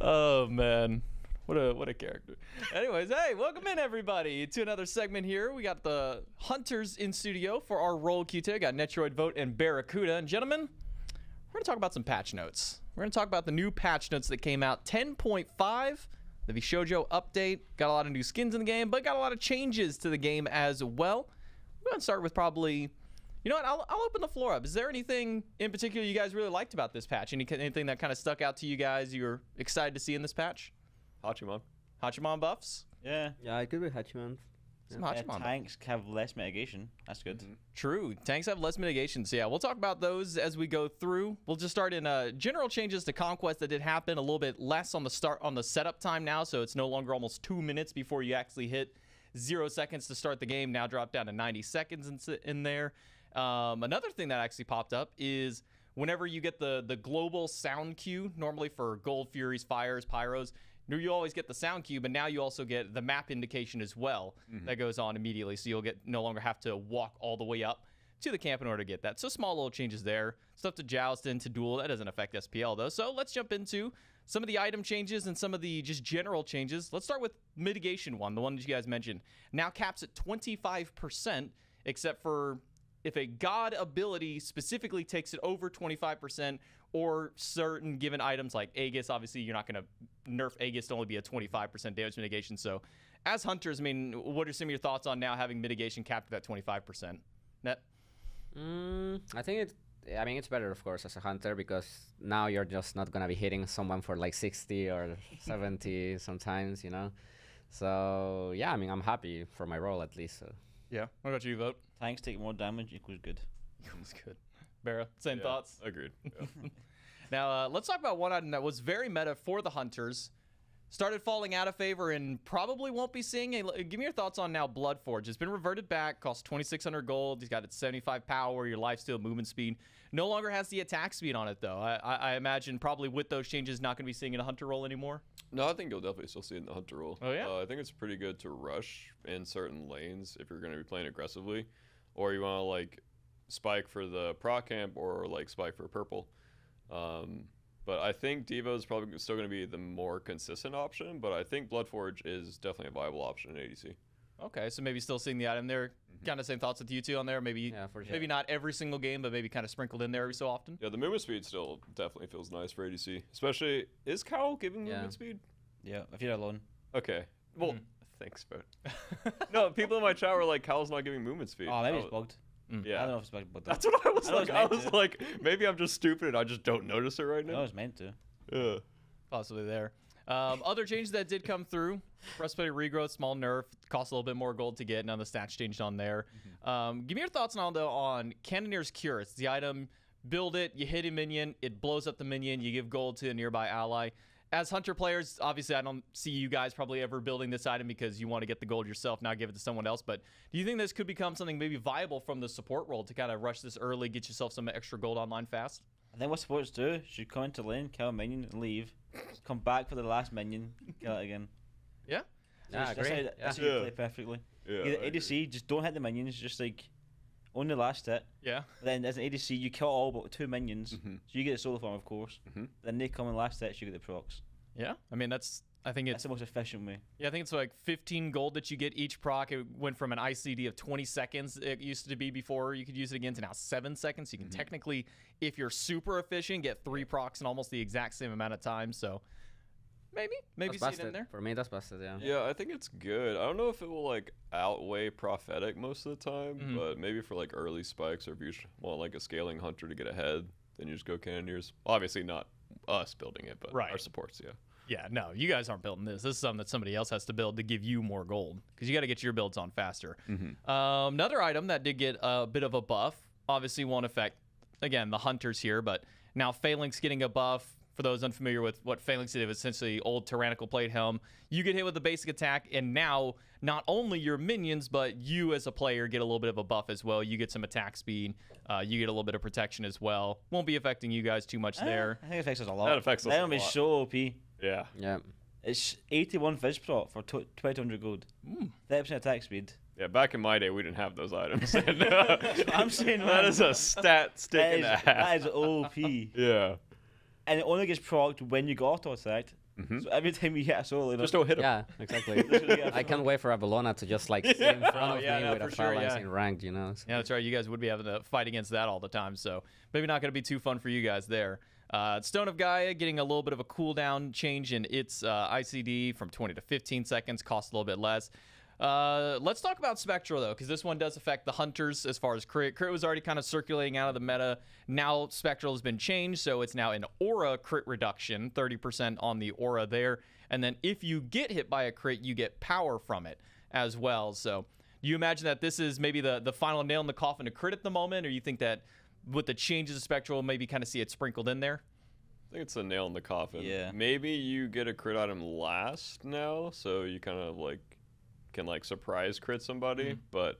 Oh man. What a what a character. Anyways, hey, welcome in everybody to another segment here. We got the hunters in studio for our roll QT. Got Netrioid Vote and Barraccudda. And gentlemen, we're gonna talk about some patch notes. We're gonna talk about the new patch notes that came out 10.5, the Vishojo update. Got a lot of new skins in the game, but got a lot of changes to the game as well. We're gonna start with probably you know what? I'll, I'll open the floor up. Is there anything in particular you guys really liked about this patch? Any, anything that kind of stuck out to you guys you're excited to see in this patch? Hachiman. Hachiman buffs? Yeah. Yeah, it could be Hachiman. Some Uh, Hachiman buffs. tanks have less mitigation. That's good. True. Tanks have less mitigation. So yeah, we'll talk about those as we go through. We'll just start in uh, general changes to conquest that did happen. A little bit less on the start on the setup time now, so it's no longer almost two minutes before you actually hit zero seconds to start the game. Now drop down to 90 seconds in, s- in there. Um, another thing that actually popped up is whenever you get the the global sound cue, normally for gold furies, fires, pyros. You always get the sound cue, but now you also get the map indication as well that goes on immediately. So you'll get no longer have to walk all the way up to the camp in order to get that. So small little changes there. Stuff to joust into duel. That doesn't affect SPL though. So let's jump into some of the item changes and some of the just general changes. Let's start with mitigation one, the one that you guys mentioned. Now caps at 25%, except for if a god ability specifically takes it over 25% or certain given items like Aegis, obviously you're not going to nerf Aegis to only be a 25% damage mitigation. So as hunters, I mean, what are some of your thoughts on now having mitigation capped at that 25%? Net? Mm, I think it. I mean, it's better, of course, as a hunter because now you're just not gonna be hitting someone for like 60 or 70 sometimes, you know. So yeah, I mean, I'm happy for my role at least. So. Yeah. What about you, Vote? Tanks take more damage equals good. That's good. Barra, same Yeah, thoughts? Agreed. Yeah. Now, uh, let's talk about one item that was very meta for the hunters. Started falling out of favor and probably won't be seeing a. Give me your thoughts on now Bloodforge. It's been reverted back, costs 2,600 gold. He's got its 75 power, your lifesteal, movement speed. No longer has the attack speed on it, though. I, I, I imagine probably with those changes, not going to be seeing a hunter role anymore. No, I think you'll definitely still see it in the hunter role. Oh, yeah? Uh, I think it's pretty good to rush in certain lanes if you're going to be playing aggressively, or you want to like spike for the proc camp or like spike for purple. Um, but I think Devo is probably still going to be the more consistent option. But I think Bloodforge is definitely a viable option in ADC. Okay, so maybe still seeing the item there. Kind of same thoughts with you two on there. Maybe Yeah, for sure. maybe not every single game, but maybe kind of sprinkled in there every so often. Yeah, the movement speed still definitely feels nice for ADC. Especially is Cowl giving Yeah. movement speed? Yeah, if you're alone. Okay. Well, Mhm. thanks, but no, people in my chat were like, "Cowl's not giving movement speed." Oh, maybe I it's was- bugged. Mm. I don't know if it's bugged, but that's what I was I like. it's I was to. like, maybe I'm just stupid. and I just don't notice it right now. I was meant to. Yeah. possibly there. Um, other changes that did come through: breastplate regrowth, small nerf, costs a little bit more gold to get. None of the stats changed on there. Um, give me your thoughts, Naldo, on Cannoneer's Cuirass. It's the item. Build it, you hit a minion, it blows up the minion, you give gold to a nearby ally. As hunter players, obviously, I don't see you guys probably ever building this item because you want to get the gold yourself, not give it to someone else. But do you think this could become something maybe viable from the support role to kind of rush this early, get yourself some extra gold online fast? I think what supports do should come into lane, kill a minion, and leave. Come back for the last minion, kill it again. Yeah. Yeah, that's agree. how, Yeah. that's how you play perfectly. Yeah. Either ADC, just don't hit the minions, just like on the last hit. Yeah. Then as an ADC, you kill all but two minions, Mhm. so you get the solo farm, of course. Mhm. Then they come in last hit, so you get the procs. Yeah. I mean, that's, I think it's That's the most efficient way. Yeah, I think it's like 15 gold that you get each proc. It went from an ICD of 20 seconds it used to be before you could use it again to now 7 seconds. You can technically, if you're super efficient, get 3 procs in almost the exact same amount of time. So maybe, maybe That's see it in there. For me, that's busted. Yeah. Yeah, I think it's good. I don't know if it will like outweigh prophetic most of the time, Mhm. but maybe for like early spikes or if you want like a scaling hunter to get ahead, then you just go cannoneers. Obviously not us building it, but Right. our supports, yeah. Yeah, no, you guys aren't building this. This is something that somebody else has to build to give you more gold because you got to get your builds on faster. Mm-hmm. Um, another item that did get a bit of a buff, obviously won't affect, again, the hunters here, but now Phalanx getting a buff. For those unfamiliar with what Phalanx did, it was essentially old tyrannical plate helm. You get hit with a basic attack, and now not only your minions, but you as a player get a little bit of a buff as well. You get some attack speed. Uh, you get a little bit of protection as well. Won't be affecting you guys too much there. Eh, I think it affects us a lot. That affects us That a one is lot. so OP. Yeah. Yeah. It's 81 Viz prot for tw- 200 gold. 30% attack speed. Yeah, back in my day, we didn't have those items. I'm saying, that man. is a stat stick That and a half. that is OP. yeah. and it only gets procced when you go auto attacked. Mhm. So every time you hit a solo, Just don't hit him. Yeah, exactly. I can't wait for a Bellona to just like sit in front Oh, of yeah, me no, with a for sure, Phalanx yeah. in ranked, you know. so- Yeah, that's right. You guys would be having to fight against that all the time, so maybe not going to be too fun for you guys there. Uh, Stone of Gaia getting a little bit of a cooldown change in its uh, ICD from 20 to 15 seconds, costs a little bit less. Uh, let's talk about Spectral though, because this one does affect the hunters as far as crit. Crit was already kind of circulating out of the meta. Now Spectral has been changed, so it's now an aura crit reduction, 30% on the aura there. And then if you get hit by a crit, you get power from it as well. So do you imagine that this is maybe the, the final nail in the coffin to crit at the moment, or you think that with the changes of Spectral, maybe kind of see it sprinkled in there? I think it's a nail in the coffin. Yeah. Maybe you get a crit item last now, so you kind of like can like surprise crit somebody, Mm-hmm. but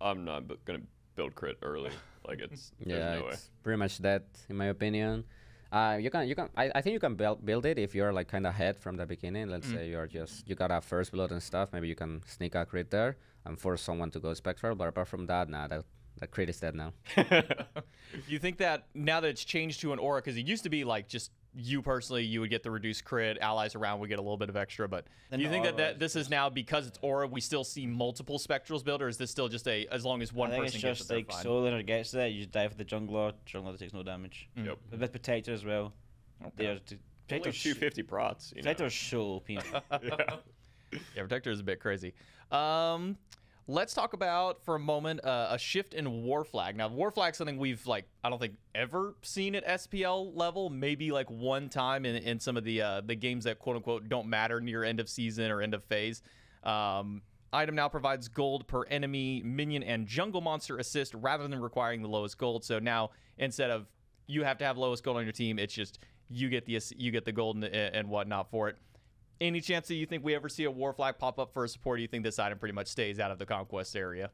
I'm not b- gonna build crit early. Like it's there's yeah, no way. it's pretty much that in my opinion. Uh, you can you can I, I think you can build build it if you're like kind of ahead from the beginning. Let's Mm. say you're just you got a first blood and stuff. Maybe you can sneak a crit there and force someone to go spectral. But apart from that, nah, that that crit is dead now. You think that now that it's changed to an aura, because it used to be like just you personally, you would get the reduced crit, allies around would get a little bit of extra, but Then do you think that, aura that is this is now because it's aura, we still see multiple spectrals build, or is this still just a as long as one I think person it's gets just it, they're like fine? Solar gets there, you just dive for the jungler, jungler takes no damage. Mm. Yep. With Protector as well. They are t- Only Protector's, 250 prots. You know? So yeah. Yeah, Protector is a bit crazy. Um, let's talk about for a moment uh, a shift in War Flag. Now, War Flag something we've like I don't think ever seen at SPL level. Maybe like one time in, in some of the uh, the games that quote unquote don't matter near end of season or end of phase. Um, item now provides gold per enemy, minion, and jungle monster assist rather than requiring the lowest gold. So now instead of you have to have lowest gold on your team, it's just you get the you get the gold and, and whatnot for it. Any chance that you think we ever see a war flag pop up for a support? Do you think this item pretty much stays out of the conquest area?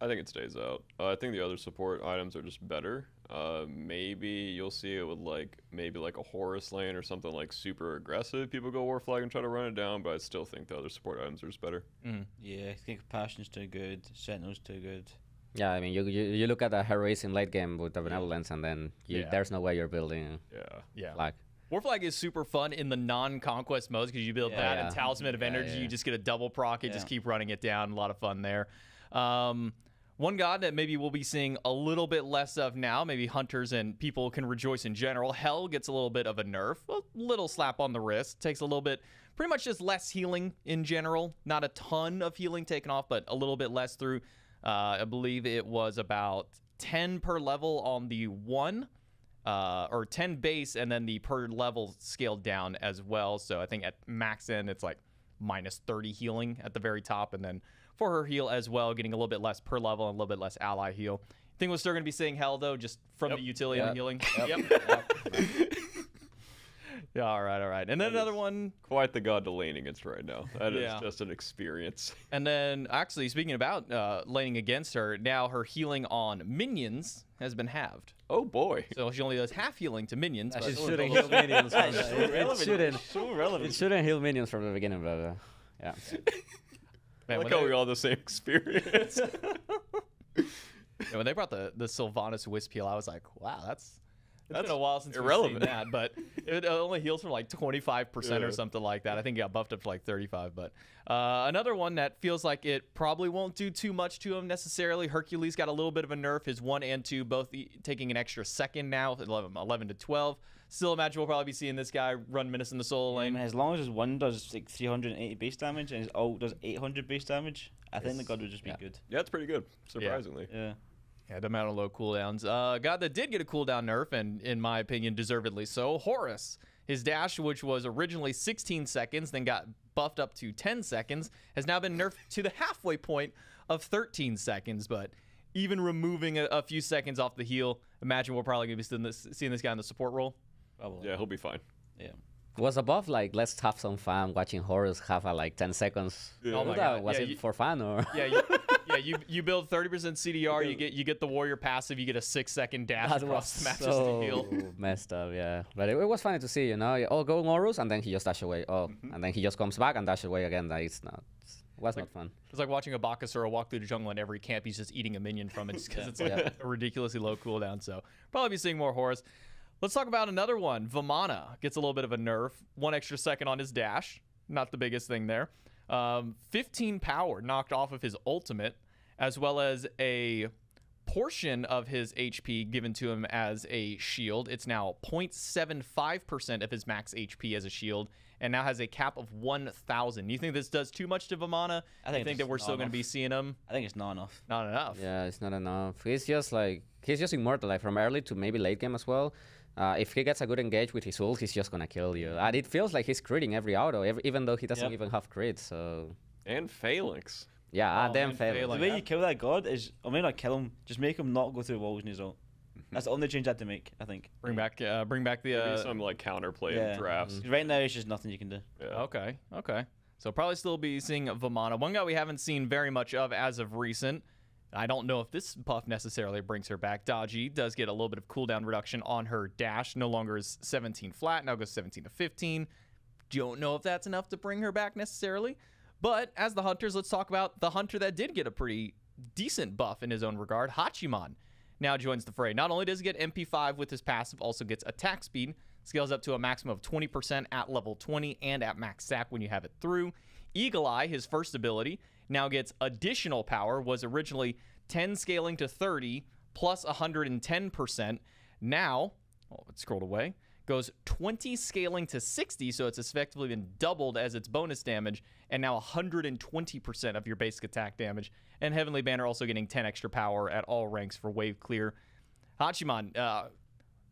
I think it stays out. Uh, I think the other support items are just better. Uh, maybe you'll see it with like maybe like a Horus lane or something like super aggressive. People go War Flag and try to run it down, but I still think the other support items are just better. yeah, I think Passion's too good, Sentinel's too good. Yeah, I mean you you, you look at the heroism late game with the benevolence, and then you, Yeah. there's no way you're building Yeah. Yeah. flag. War flag is super fun in the non-conquest modes because you build Yeah. that and talisman of Yeah, energy. yeah. You just get a double proc. It just keep running it down. A lot of fun there. Um, one god that maybe we'll be seeing a little bit less of now, maybe hunters and people can rejoice in general. Hel gets a little bit of a nerf, a little slap on the wrist. Takes a little bit, pretty much just less healing in general. Not a ton of healing taken off, but a little bit less through. Uh, I believe it was about 10 per level on the one uh, or 10 base, and then the per level scaled down as well. So I think at max end, it's like minus 30 healing at the very top, and then for her heal as well, getting a little bit less per level and a little bit less ally heal. I Think we're still going to be seeing Hel though, just from Yep. the utility Yep. and healing. Yep. yeah, all right, all right. And then That another one, Quite the god to lane against right now. That is Yeah. just an experience. and then actually speaking about uh, laning against her, now her healing on minions has been halved. Oh boy. So she only does half healing to minions. That but- shit shouldn't heal minions. from the- so it, it shouldn't. So relevant. It shouldn't heal minions from the beginning, but uh, yeah. Man, I like how we all the same experience. Yeah, when they brought the the Sylvanus Wisp heal, I was like, wow, that's. It's That's been a while since irrelevant. we've seen that, but it only heals from like 25% or something like that. I think it got buffed up to like 35. But uh, another one that feels like it probably won't do too much to him necessarily. Hercules got a little bit of a nerf. His one and two both e- taking an extra second now, 11, 11 to 12. Still imagine we'll probably be seeing this guy run Menace in the Soul I lane. mean, as long as his one does like 380 base damage and his ult does 800 base damage, I think the god would just be Yeah. good. yeah, it's pretty good, surprisingly. Yeah. Yeah, the amount of low cooldowns. Uh, God that did get a cooldown nerf, and in my opinion, deservedly so. Horus, his dash, which was originally 16 seconds, then got buffed up to 10 seconds, has now been nerfed to the halfway point of 13 seconds. But even removing a, a few seconds off the heal, imagine we're probably gonna be seeing this, seeing this guy in the support role. Probably. Yeah, he'll be fine. Yeah. Was above like let's have some fun watching Horus have a like 10 seconds. Yeah. Oh my Was God. Was Yeah, it you- for fun or? Yeah, you, yeah, you you build 30% CDR, you get you get the warrior passive, you get a six second dash That across was the map just so to heal. messed up, yeah. But it, it was funny to see, you know. Oh, go Horus, and then he just dash away. Oh, Mm-hmm. and then he just comes back and dash away again. Like, it's not. Was not fun. It's like watching a Bakasura walk through the jungle and every camp he's just eating a minion from it just because it's like Yeah. a ridiculously low cooldown. So probably be seeing more Horus. Let's talk about another one. Vamana gets a little bit of a nerf, one extra second on his dash. Not the biggest thing there. Um, 15 power knocked off of his ultimate, as well as a portion of his HP given to him as a shield. It's now 0.75% of his max HP as a shield, and now has a cap of 1,000. You think this does too much to Vamana? I think you think that we're still going to be seeing him? I think it's not enough. Not enough. Yeah, it's not enough. He's just like he's just immortal, like from early to maybe late game as well. Uh, if he gets a good engage with his ult, he's just gonna kill you. And it feels like he's critting every auto, every, even though he doesn't Yep. even have crit. So And Phalanx. yeah, Oh, and then and fail. Phalanx. The Like way you kill that god is, or maybe not kill him, just make him not go through walls in his ult. That's the only change I had to make, I think. Bring back, uh, bring back the. Maybe Uh, some like counterplay yeah. in drafts. 'Cause Right now, it's just nothing you can do. Yeah. Okay, okay. So probably still be seeing Vamana. One guy we haven't seen very much of as of recent. I don't know if this buff necessarily brings her back. Da Ji does get a little bit of cooldown reduction on her dash. No longer is 17 flat, now goes 17 to 15. Don't know if that's enough to bring her back necessarily. But as the hunters, let's talk about the hunter that did get a pretty decent buff in his own regard. Hachiman now joins the fray. Not only does he get MP5 with his passive, also gets attack speed. Scales up to a maximum of 20% at level 20 and at max stack when you have it through. Eagle Eye, his first ability, now gets additional power. Was originally 10 scaling to 30 plus 110%. Now, oh, it scrolled away. Goes 20 scaling to 60, so it's effectively been doubled as its bonus damage, and now 120% of your basic attack damage. And Heavenly Banner also getting 10 extra power at all ranks for wave clear. Hachiman, uh,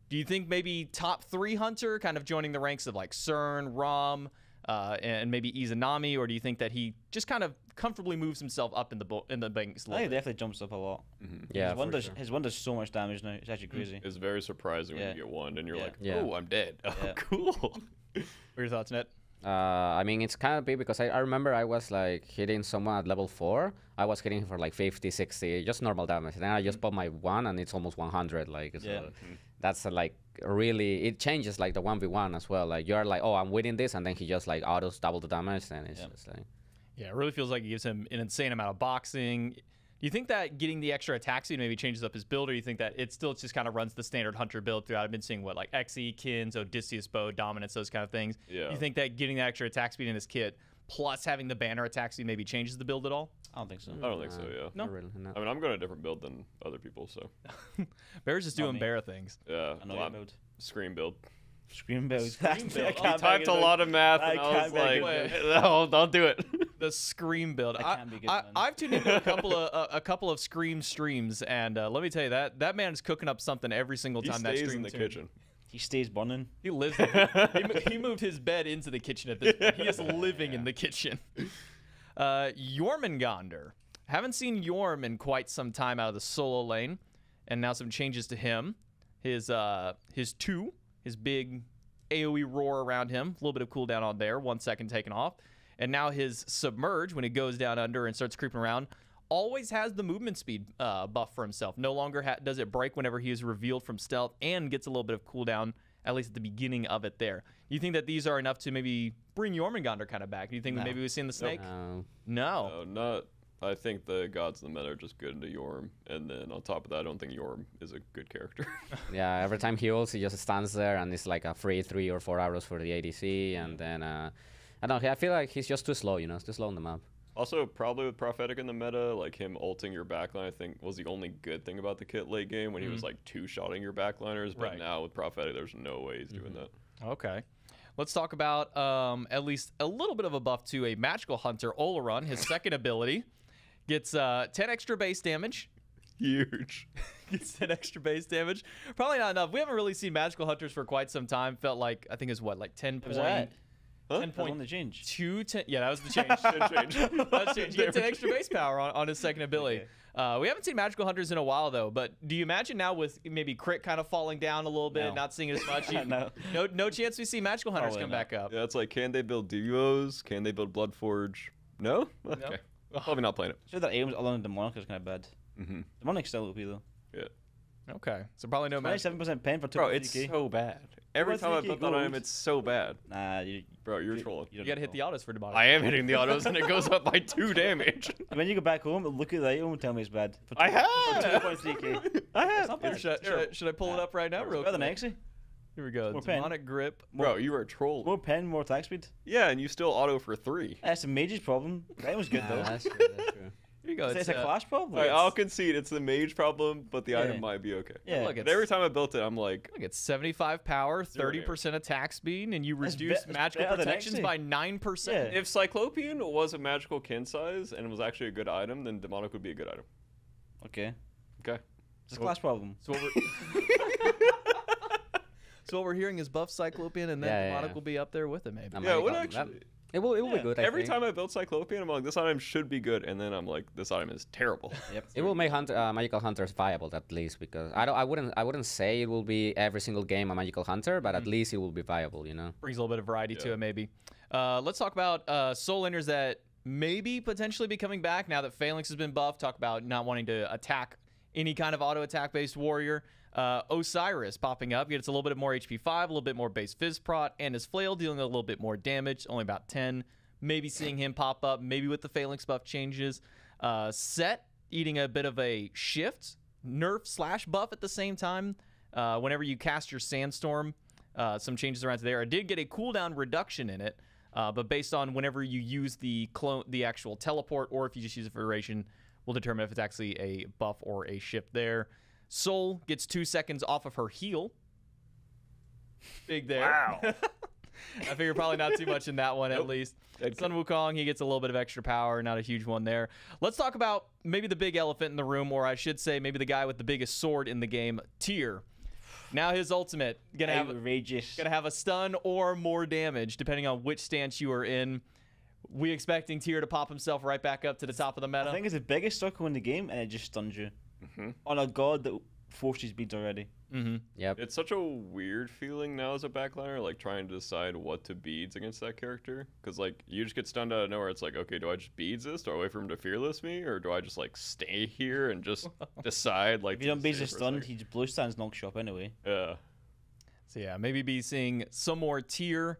do you think maybe top three hunter, kind of joining the ranks of like CERN, Rom, uh, and maybe Izanami, or do you think that he just kind of comfortably moves himself up in the bo- in the banks? a I little think it definitely jumps up a lot. Yeah, his one does sure. his one does so much damage now. It's actually crazy. It's very surprising Yeah. when you get one and you're Yeah. like, Yeah. oh, I'm dead. Oh, Yeah. cool. What are your thoughts, Ned? Uh, I mean, it's kind of big because I, I remember I was like hitting someone at level 4. I was hitting for like 50, 60, just normal damage. And then I just pop my 1 and it's almost 100. Like, so Yeah. that's uh, like really, it changes like the 1v1 as well. Like, you're like, oh, I'm winning this. And then he just like autos double the damage. And it's Yeah. just like, Yeah, it really feels like it gives him an insane amount of boxing. Do you think that getting the extra attack speed maybe changes up his build, or do you think that it still just kind of runs the standard hunter build throughout? I've been seeing what like Xe, Kins, Odysseus bow, dominance, those kind of things. Yeah. You think that getting the extra attack speed in his kit plus having the banner attack speed maybe changes the build at all? I don't think so. I don't think so, yeah. No. really, no. I mean, I'm going a different build than other people, so Bear's just doing bear things. yeah. I know well, your I'm- build. Scream build. Scream build. Scream build. I He can't Typed a lot of math, I and I, can't was make like, it no, don't do it. The scream build. That I, can be good, I, man. I've tuned into a couple of a, a couple of scream streams, and uh, let me tell you that that man is cooking up something every single he time that stays stream in the tunes. kitchen. He stays burning. He lives. The, he, he moved his bed into the kitchen at this point. He is living in the kitchen. Uh, Jormungandr. Haven't seen Yorm in quite some time out of the solo lane, and now some changes to him. His uh his two, his big AOE roar around him, a little bit of cooldown on there, one second taken off, and now his submerge when he goes down under and starts creeping around. Always has the movement speed uh, buff for himself. No longer does it break whenever he is revealed from stealth, and gets a little bit of cooldown at least at the beginning of it. There, do you think that these are enough to maybe bring Jormungandr kind of back? Do you think that No. maybe we've seen the snake? Uh, No. No, not. I think the gods in the meta are just good into Yorm, and then on top of that, I don't think Yorm is a good character. yeah, every time he ults, he just stands there and it's like a free three or four arrows for the ADC. And then, uh, I don't know, I feel like he's just too slow, you know, too slow on the map. Also, probably with prophetic in the meta, like him ulting your backline, I think was the only good thing about the kit late game when he was like two shotting your backliners. But Right. now with prophetic, there's no way he's doing that. Okay. Let's talk about um, at least a little bit of a buff to a magical hunter, Olorun. His second ability gets uh, 10 extra base damage. Huge. gets 10 extra base damage. Probably not enough. We haven't really seen magical hunters for quite some time. Felt like, I think it's what, like 10 Was point, that? Huh? 10 That's on point the change. two ten. Yeah, that was the change. change. That's change. He gets an extra base power on, on his second ability. Uh, we haven't seen magical hunters in a while though. But do you imagine now with maybe crit kind of falling down a little bit, No. not seeing it as much? you- No. no, no chance we see magical hunters Probably come not. back up. Yeah, it's like, can they build duos? Can they build Bloodforge? No? Okay. Probably not playing it. So that aim along the demonic is kind of bad. Mm-hmm. Demonic's still OP though. Yeah. Okay, so probably no magic. Twenty-seven percent pen for two. Bro, it's so bad. Every time I the put that on him, it's so bad. Nah, you, Bro, you're you, trolling. You gotta hit the autos for demonic. I am hitting the autos and it goes up by two damage. When you go back home, look at the item and tell me it's bad. For I have. For 2.3k. I have. not bad. Should, I- should, I, should I pull it up right now, real Better than quick? Exy. Here we go. More pen. Demonic grip. Bro, you were trolled. More pen, more attack speed. Yeah, and you still auto for three. That's a mage's problem. That was good Nah, though. that's true. That's true. Here you go. It's, It's, a uh, clash problem. All right, I'll concede it's the mage problem, but the Yeah. item might be okay. yeah. look, every time I built it, I'm like, Look, it's 75 power, 30% attack speed, and you That's be- reduce magical protections by 9%. Yeah. if Cyclopean was a magical kin size and was actually a good item, then demonic would be a good item. Okay. Okay. It's a clash problem. So what we're, so what we're hearing is buff Cyclopean, and then Yeah, yeah, Demonic yeah. will be up there with it, maybe. That Yeah, what actually? that- It will. It will Yeah, be good. I Every think. time I build Cyclopean, I'm like, this item should be good, and then I'm like, this item is terrible. Yep. It will make hunter, uh, magical hunters viable at least because I don't. I wouldn't. I wouldn't say it will be every single game a magical hunter, but at least it will be viable. You know. Brings a little bit of variety to it, maybe. Uh, let's talk about uh, soul enders that maybe potentially be coming back now that Phalanx has been buffed. Talk about not wanting to attack any kind of auto attack based warrior. Uh, Osiris popping up gets a little bit more HP 5, a little bit more base Fizz prot, and his flail dealing a little bit more damage, only about 10. Maybe seeing him pop up, maybe with the Phalanx buff changes. Uh, Set eating a bit of a shift, nerf slash buff at the same time. Uh, whenever you cast your Sandstorm, uh, some changes around there. I did get a cooldown reduction in it, uh, but based on whenever you use the clone, the actual teleport, or if you just use it for duration, will determine if it's actually a buff or a shift there. Soul gets two seconds off of her heal. Big there. Wow. I figure probably not too much in that one at least. Dead Sun Wukong, he gets a little bit of extra power, not a huge one there. Let's talk about maybe the big elephant in the room, or I should say maybe the guy with the biggest sword in the game, Tyr. Now his ultimate gonna have Outrageous. gonna have a stun or more damage depending on which stance you are in. We expecting Tyr to pop himself right back up to the top of the meta. I think it's the biggest circle in the game, and it just stuns you Mhm. on a god that forced his beads already. mm-hmm. Yep. It's such a weird feeling now as a backliner, like trying to decide what to beads against that character. Because like you just get stunned out of nowhere. It's like, okay, do I just beads this? Do I wait for him to fearless me, or do I just like stay here and just decide like? If you don't to beat stay the for a stun, second? he just blue stands knocks you up anyway. Yeah. So yeah, maybe be seeing some more Tyr.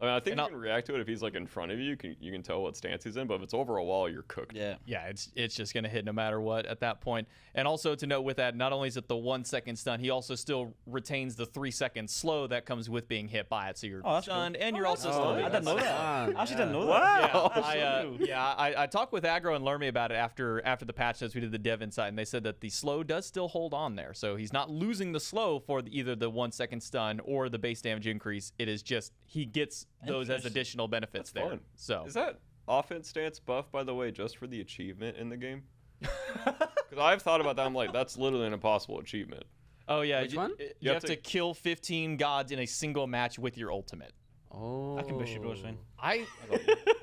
I mean, I think And you I'll- can react to it if he's like in front of you. You can you can tell what stance he's in. But if it's over a wall, you're cooked. Yeah. Yeah, it's it's just gonna hit no matter what at that point. And also to note with that, not only is it the one second stun, he also still retains the three second slow that comes with being hit by it. So you're Oh, that's cool. stunned and Oh, you're that's also cool. stunned. I didn't know that. fun, I actually didn't yeah. know Wow. that. yeah, I, uh, yeah, I, I talked with Agro and Lermy about it after after the patch notes. We did the dev insight, and they said that the slow does still hold on there, so he's not losing the slow for the, either the one second stun or the base damage increase. It is just he gets those as additional benefits That's there. fun. So Is that offense stance buff, by the way, just for the achievement in the game? Because I've thought about that. I'm like, that's literally an impossible achievement. oh yeah, Which you, one? You, You have, have to, to- kill 15 gods in a single match with your ultimate. Oh. I can push you, bro. I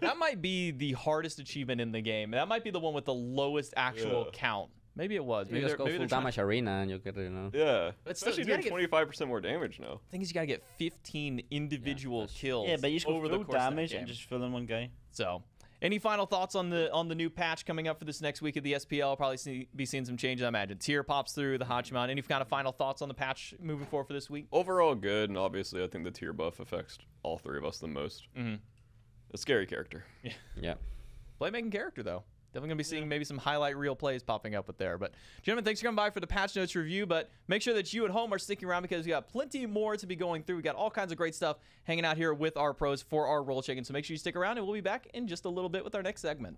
that might be the hardest achievement in the game. That might be the one with the lowest actual Yeah. count. Maybe it was. You Maybe just go maybe full they're trying- damage arena and you'll get you know. Yeah. But still, Especially you gotta doing get- 25% more damage now. thing is you gotta get 15 individual that's- kills Yeah, but you just go over full the course damage and just fill in one guy. So, any final thoughts on the on the new patch coming up for this next week of the SPL? I'll Probably see, be seeing some changes. I imagine Tyr pops through the Hachiman. Any kind of final thoughts on the patch moving forward for this week? Overall, good, and obviously, I think the Tyr buff affects all three of us the most. Mhm. A scary character. Yeah. Yeah. Playmaking character though. Definitely gonna be seeing maybe some highlight reel plays popping up with there. But gentlemen, thanks for coming by for the patch notes review. But make sure that you at home are sticking around because we got plenty more to be going through. We got all kinds of great stuff hanging out here with our pros for our roll check. And so make sure you stick around, and we'll be back in just a little bit with our next segment.